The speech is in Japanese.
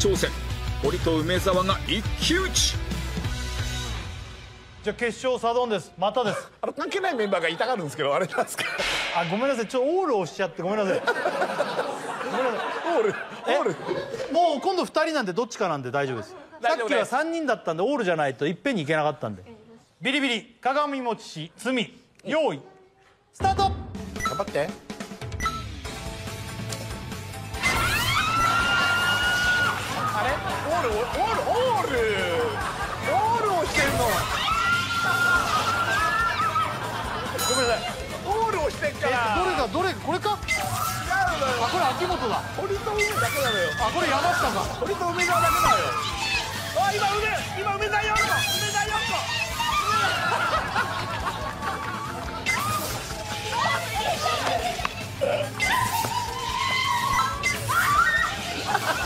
挑戦堀と梅沢が一騎打ちじゃあ決勝サドンですまたですあの関係ないメンバーがいたがるんですけどあれなんですか？あごめんなさい。ちょっとオール押しちゃってごめんなさい。ごめんなさいオールえオール。もう今度2人なんでどっちかなんで大丈夫です。さっきはです3人だったんでオールじゃないといっぺんにいけなかったんで。ビリビリ鏡餅し罪用意。スタート。頑張ってールオールオールオールをしてんの。ごめんなさい。オールをしてんから。どれかどれかこれか？違うのよ。あこれ秋元だ。堀と梅だけなのよ。あこれ山下か。堀と梅沢だけなのよ